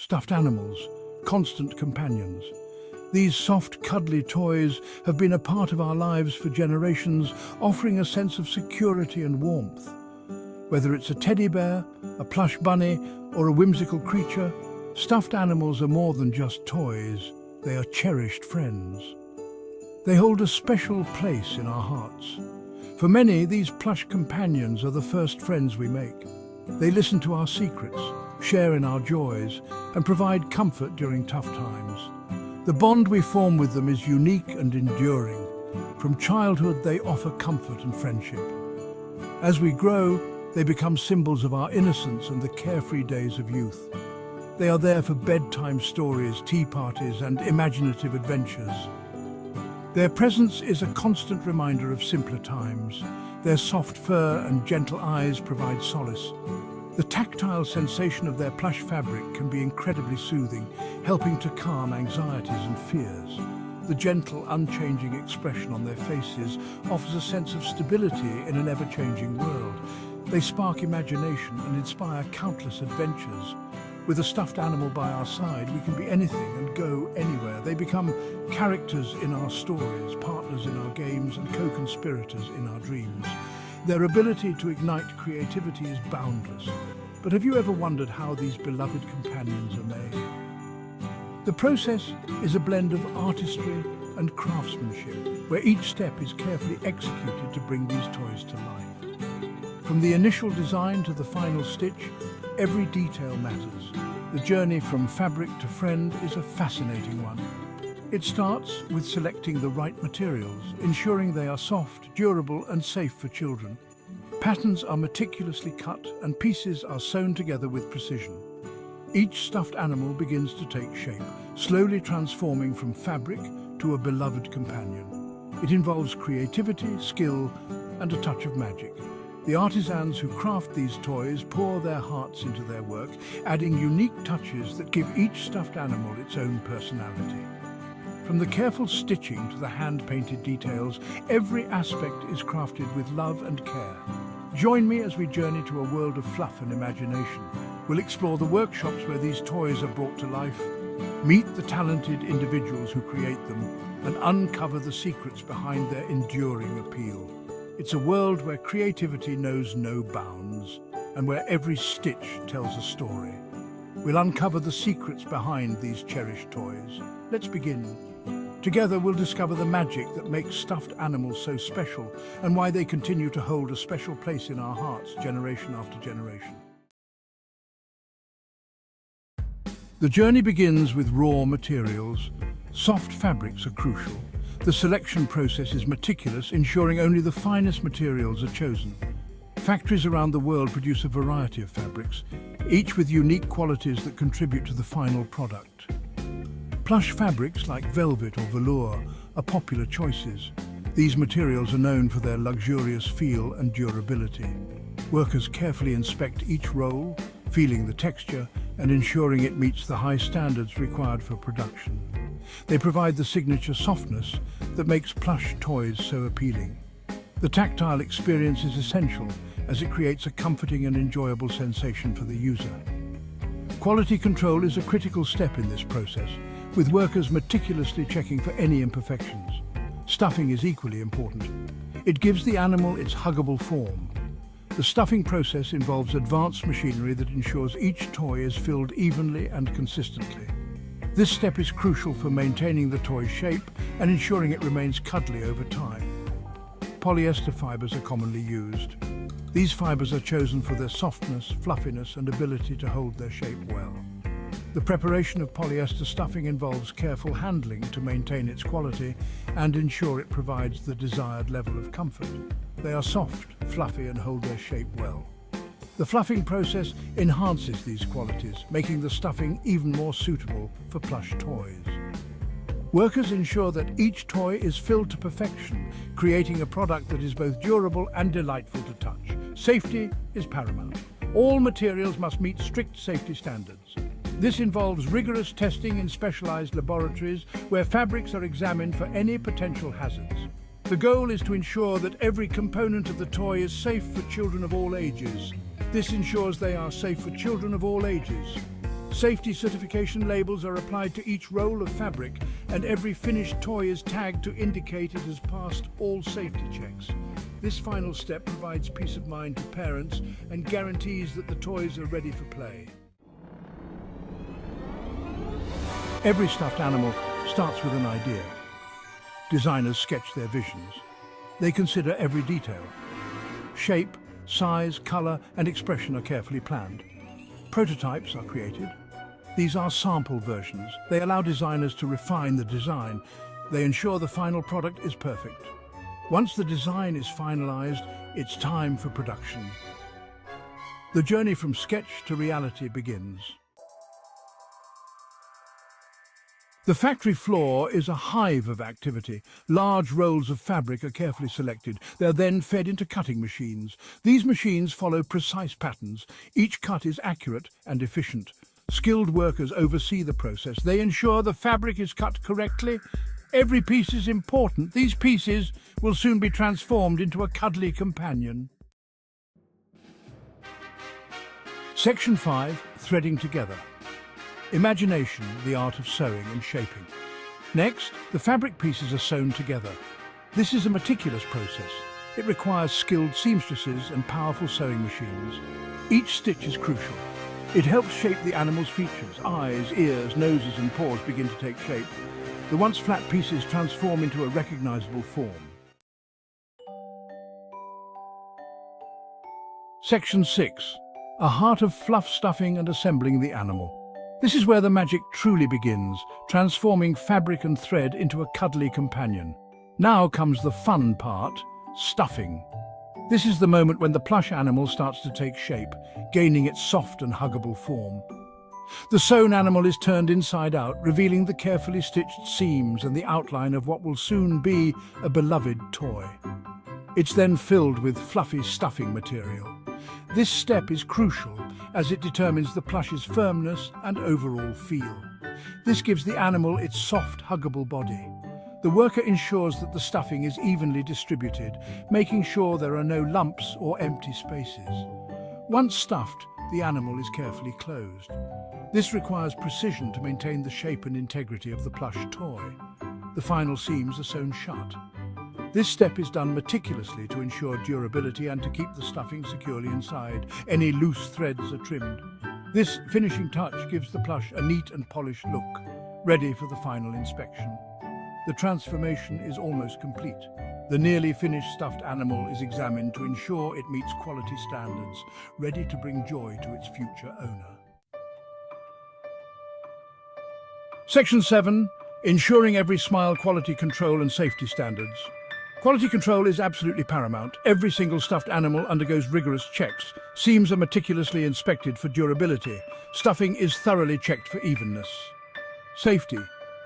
Stuffed animals, constant companions. These soft, cuddly toys have been a part of our lives for generations, offering a sense of security and warmth. Whether it's a teddy bear, a plush bunny, or a whimsical creature, stuffed animals are more than just toys. They are cherished friends. They hold a special place in our hearts. For many, these plush companions are the first friends we make. They listen to our secrets, share in our joys, and provide comfort during tough times. The bond we form with them is unique and enduring. From childhood, they offer comfort and friendship. As we grow, they become symbols of our innocence and the carefree days of youth. They are there for bedtime stories, tea parties, and imaginative adventures. Their presence is a constant reminder of simpler times. Their soft fur and gentle eyes provide solace. The tactile sensation of their plush fabric can be incredibly soothing, helping to calm anxieties and fears. The gentle, unchanging expression on their faces offers a sense of stability in an ever-changing world. They spark imagination and inspire countless adventures. With a stuffed animal by our side, we can be anything and go anywhere. They become characters in our stories, partners in our games and co-conspirators in our dreams. Their ability to ignite creativity is boundless. But have you ever wondered how these beloved companions are made? The process is a blend of artistry and craftsmanship, where each step is carefully executed to bring these toys to life. From the initial design to the final stitch, every detail matters. The journey from fabric to friend is a fascinating one. It starts with selecting the right materials, ensuring they are soft, durable and safe for children. Patterns are meticulously cut and pieces are sewn together with precision. Each stuffed animal begins to take shape, slowly transforming from fabric to a beloved companion. It involves creativity, skill and a touch of magic. The artisans who craft these toys pour their hearts into their work, adding unique touches that give each stuffed animal its own personality. From the careful stitching to the hand-painted details, every aspect is crafted with love and care. Join me as we journey to a world of fluff and imagination. We'll explore the workshops where these toys are brought to life, meet the talented individuals who create them, and uncover the secrets behind their enduring appeal. It's a world where creativity knows no bounds and where every stitch tells a story. We'll uncover the secrets behind these cherished toys. Let's begin. Together we'll discover the magic that makes stuffed animals so special and why they continue to hold a special place in our hearts generation after generation. The journey begins with raw materials. Soft fabrics are crucial. The selection process is meticulous, ensuring only the finest materials are chosen. Factories around the world produce a variety of fabrics, each with unique qualities that contribute to the final product. Plush fabrics like velvet or velour are popular choices. These materials are known for their luxurious feel and durability. Workers carefully inspect each roll, feeling the texture and ensuring it meets the high standards required for production. They provide the signature softness that makes plush toys so appealing. The tactile experience is essential as it creates a comforting and enjoyable sensation for the user. Quality control is a critical step in this process, with workers meticulously checking for any imperfections. Stuffing is equally important. It gives the animal its huggable form. The stuffing process involves advanced machinery that ensures each toy is filled evenly and consistently. This step is crucial for maintaining the toy's shape and ensuring it remains cuddly over time. Polyester fibres are commonly used. These fibres are chosen for their softness, fluffiness and ability to hold their shape well. The preparation of polyester stuffing involves careful handling to maintain its quality and ensure it provides the desired level of comfort. They are soft, fluffy and hold their shape well. The fluffing process enhances these qualities, making the stuffing even more suitable for plush toys. Workers ensure that each toy is filled to perfection, creating a product that is both durable and delightful to touch. Safety is paramount. All materials must meet strict safety standards. This involves rigorous testing in specialized laboratories where fabrics are examined for any potential hazards. The goal is to ensure that every component of the toy is safe for children of all ages, this ensures they are safe for children of all ages. Safety certification labels are applied to each roll of fabric and every finished toy is tagged to indicate it has passed all safety checks. This final step provides peace of mind to parents and guarantees that the toys are ready for play. Every stuffed animal starts with an idea. Designers sketch their visions. They consider every detail. Shape, size, colour and expression are carefully planned. Prototypes are created. These are sample versions. They allow designers to refine the design. They ensure the final product is perfect. Once the design is finalised, it's time for production. The journey from sketch to reality begins. The factory floor is a hive of activity. Large rolls of fabric are carefully selected. They're then fed into cutting machines. These machines follow precise patterns. Each cut is accurate and efficient. Skilled workers oversee the process. They ensure the fabric is cut correctly. Every piece is important. These pieces will soon be transformed into a cuddly companion. Section 5, Threading Together. Imagination, the art of sewing and shaping. Next, the fabric pieces are sewn together. This is a meticulous process. It requires skilled seamstresses and powerful sewing machines. Each stitch is crucial. It helps shape the animal's features. Eyes, ears, noses and paws begin to take shape. The once flat pieces transform into a recognizable form. Section 6. A heart of fluff stuffing and assembling the animal. This is where the magic truly begins, transforming fabric and thread into a cuddly companion. Now comes the fun part, stuffing. This is the moment when the plush animal starts to take shape, gaining its soft and huggable form. The sewn animal is turned inside out, revealing the carefully stitched seams and the outline of what will soon be a beloved toy. It's then filled with fluffy stuffing material. This step is crucial as it determines the plush's firmness and overall feel. This gives the animal its soft, huggable body. The worker ensures that the stuffing is evenly distributed, making sure there are no lumps or empty spaces. Once stuffed, the animal is carefully closed. This requires precision to maintain the shape and integrity of the plush toy. The final seams are sewn shut. This step is done meticulously to ensure durability and to keep the stuffing securely inside. Any loose threads are trimmed. This finishing touch gives the plush a neat and polished look, ready for the final inspection. The transformation is almost complete. The nearly finished stuffed animal is examined to ensure it meets quality standards, ready to bring joy to its future owner. Section 7. Ensuring every smile quality control and safety standards. Quality control is absolutely paramount. Every single stuffed animal undergoes rigorous checks. Seams are meticulously inspected for durability. Stuffing is thoroughly checked for evenness. Safety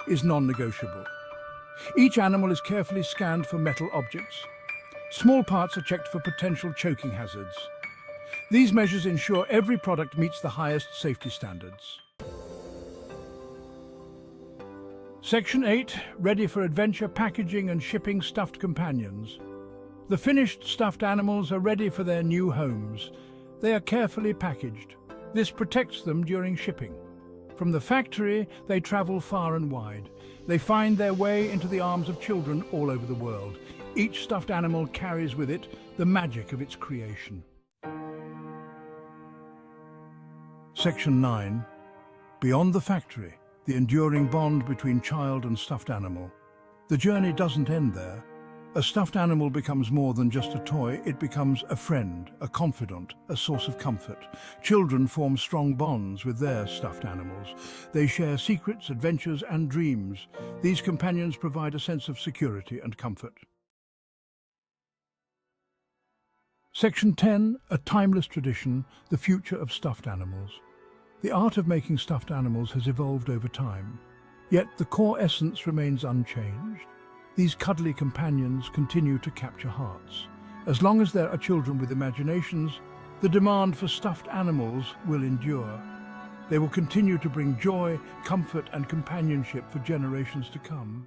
is non-negotiable. Each animal is carefully scanned for metal objects. Small parts are checked for potential choking hazards. These measures ensure every product meets the highest safety standards. Section 8, ready for adventure packaging and shipping stuffed companions. The finished stuffed animals are ready for their new homes. They are carefully packaged. This protects them during shipping. From the factory, they travel far and wide. They find their way into the arms of children all over the world. Each stuffed animal carries with it the magic of its creation. Section 9. Beyond the factory the enduring bond between child and stuffed animal. The journey doesn't end there. A stuffed animal becomes more than just a toy, it becomes a friend, a confidant, a source of comfort. Children form strong bonds with their stuffed animals. They share secrets, adventures and dreams. These companions provide a sense of security and comfort. Section 10, A Timeless Tradition, The Future of Stuffed Animals. The art of making stuffed animals has evolved over time, yet the core essence remains unchanged. These cuddly companions continue to capture hearts. As long as there are children with imaginations, the demand for stuffed animals will endure. They will continue to bring joy, comfort and companionship for generations to come.